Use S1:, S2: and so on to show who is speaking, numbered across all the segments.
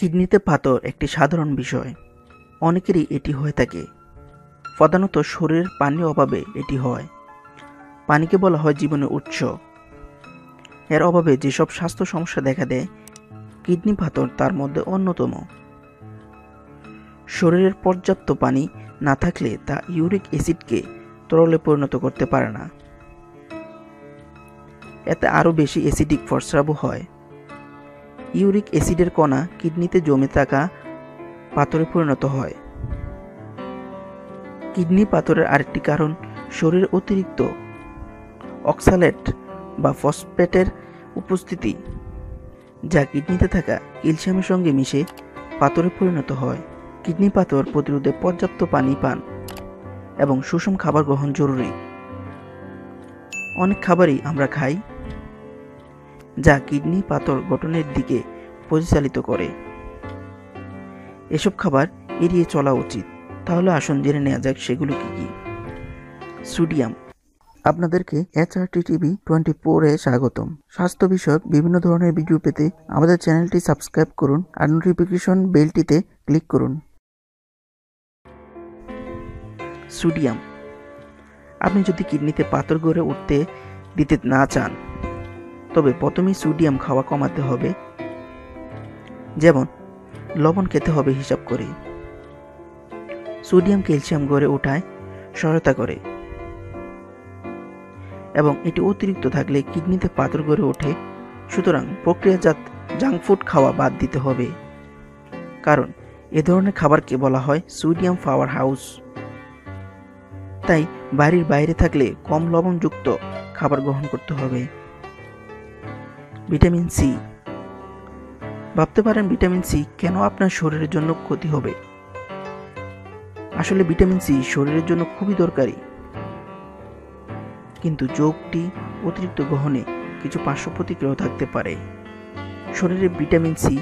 S1: কিডনিতে পাথর একটি সাধারণ বিষয়। অনেকেরই এটি হয়ে থাকে। প্রধানত শরীরের পানির অভাবে এটি হয়। পানিকে বলা হয় জীবনের উৎস। এর অভাবে যেসব স্বাস্থ্য সমস্যা দেখা দেয়, কিডনি পাথর তার মধ্যে অন্যতম। শরীরের পর্যাপ্ত পানি না থাকলে তা ইউরিক অ্যাসিডকে তরলে পরিণত করতে পারে না। এতে আরও বেশি অ্যাসিডিক প্রস্রাবও হয়। ইউরিক অ্যাসিডের কণা কিডনিতে জমে থাকা পাথরে পরিণত হয়। কিডনি পাথরের আরেকটি কারণ শরীরে অতিরিক্ত অক্সালেট বা ফসফেটের উপস্থিতি, যা কিডনিতে থাকা ক্যালসিয়ামের সঙ্গে মিশে পাথরে পরিণত হয়। কিডনি পাথর প্রতিরোধে পর্যাপ্ত পানি পান এবং সুষম খাবার গ্রহণ জরুরি। অনেক খাবারই আমরা খাই যা কিডনি পাথর গঠনের দিকে পরিচালিত করে। এসব খাবার এড়িয়ে চলা উচিত। তাহলে আসুন জেনে নেওয়া যাক সেগুলো কি কি। সোডিয়াম। আপনাদেরকে এইচআরটি টিভি টোয়েন্টি ফোরে স্বাগতম। স্বাস্থ্য বিষয়ক বিভিন্ন ধরনের ভিডিও পেতে আমাদের চ্যানেলটি সাবস্ক্রাইব করুন আর নোটিফিকেশন বেলটিতে ক্লিক করুন। সোডিয়াম। আপনি যদি কিডনিতে পাথর গড়ে উঠতে দিতে না চান তবে প্রথমেই সোডিয়াম খাওয়া কমাতে হবে। যেমন, লবণ খেতে হবে হিসাব করে। সোডিয়াম ক্যালসিয়াম গড়ে ওঠায় সহায়তা করে। এবং এটি অতিরিক্ত থাকলে কিডনিতে পাথর গড়ে ওঠে। সুতরাং প্রক্রিয়াজাত জাঙ্ক ফুড খাওয়া বাদ দিতে হবে। কারণ, এ ধরনের খাবারকে বলা হয় সোডিয়াম পাওয়ার হাউস। তাই বাড়ির বাইরে থাকলে কম লবণযুক্ত খাবার গ্রহণ করতে হবে। Vitamin C. ভাবতে পারেন ভিটামিন সি কেন আপনার শরীরের জন্য ক্ষতি হবে? আসলে ভিটামিন সি শরীরের জন্য খুবই দরকারি। কিন্তু যোগটি অতিরিক্ত গ্রহণে কিছু পার্শ্ব প্রতিক্রিয়াও থাকতে পারে। শরীরে ভিটামিন সি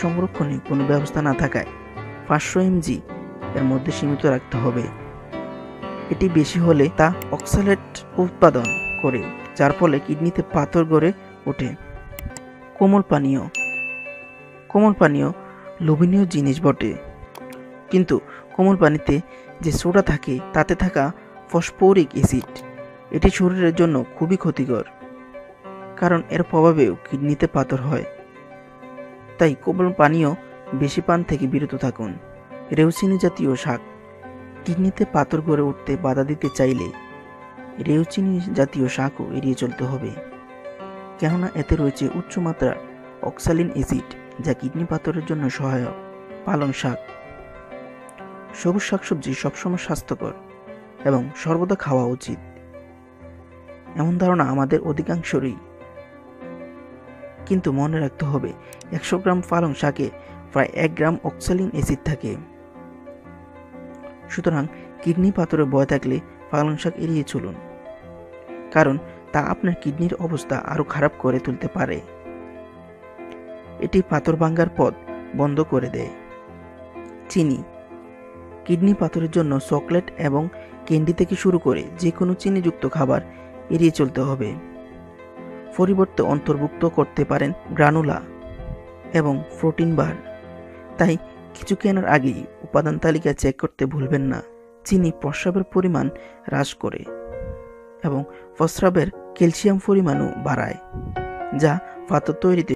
S1: সংরক্ষণে কোনো ব্যবস্থা না থাকায় পাঁচশো এমজি এর মধ্যে সীমিত রাখতে হবে। এটি বেশি হলে তা অক্সালেট উৎপাদন করে, যার ফলে কিডনিতে পাথর গড়ে ওঠে। কোমল পানীয়। কোমল পানীয় লোভনীয় জিনিস বটে। কিন্তু কোমল পানিতে যে সোডা থাকে, তাতে থাকা ফসফোরিক অ্যাসিড, এটি শরীরের জন্য খুবই ক্ষতিকর। কারণ এর প্রভাবেও কিডনিতে পাথর হয়। তাই কোমল পানীয় বেশি পান থেকে বিরত থাকুন। রেউচিনি জাতীয় শাক, কিডনিতে পাথর গড়ে উঠতে বাধা দিতে চাইলে রেউচিনি জাতীয় শাকও এড়িয়ে চলতে হবে। কেননা এতে রয়েছে উচ্চমাত্রার অক্সালিন অ্যাসিড, যা কিডনি পাথরের জন্য সহায়ক। পালং শাক। সবুজ শাকসবজি সবসময় স্বাস্থ্যকর এবং সর্বদা খাওয়া উচিত। এমন ধারণা আমাদের অধিকাংশরই। কিন্তু মনে রাখতে হবে, একশো গ্রাম পালং শাকে প্রায় এক গ্রাম অক্সালিন অ্যাসিড থাকে। সুতরাং কিডনি পাথরে ভয় থাকলে পালং শাক এড়িয়ে চলুন। কারণ তা আপনার কিডনির অবস্থা আরও খারাপ করে তুলতে পারে। এটি পাথর ভাঙ্গার পথ বন্ধ করে দেয়। চিনি। কিডনি পাথরের জন্য চকলেট এবং ক্যান্ডি থেকে শুরু করে যে কোনো চিনিযুক্ত খাবার এড়িয়ে চলতে হবে। পরিবর্তে অন্তর্ভুক্ত করতে পারেন গ্রানুলা এবং প্রোটিন বার। তাই কিছু কেনার আগেই উপাদান তালিকা চেক করতে ভুলবেন না। চিনি প্রস্রাবের পরিমাণ হ্রাস করে। এবং প্রস্রাবের ক্যালসিয়াম পরিমাণও বাড়ায়, যা পাথর তৈরিতে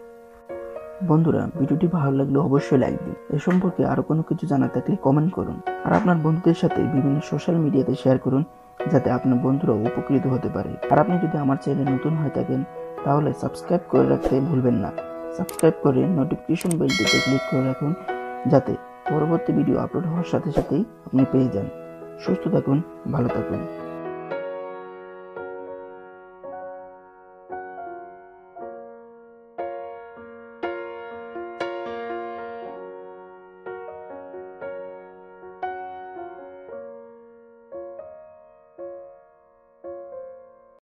S1: বন্ধুরা, ভিডিওটি ভালো লাগলে অবশ্যই লাইক দিন। এ সম্পর্কে আরও কোনো কিছু জানা থাকলে কমেন্ট করুন। আর আপনার বন্ধুদের সাথে বিভিন্ন সোশ্যাল মিডিয়াতে শেয়ার করুন, যাতে আপনার বন্ধুরাও উপকৃত হতে পারে। আর আপনি যদি আমার চ্যানেলে নতুন হয়ে থাকেন, তাহলে সাবস্ক্রাইব করে রাখতে ভুলবেন না। সাবস্ক্রাইব করে নোটিফিকেশন বেলটিতে ক্লিক করে রাখুন, যাতে পরবর্তী ভিডিও আপলোড হওয়ার সাথে সাথেই আপনি পেয়ে যান। সুস্থ থাকুন, ভালো থাকুন।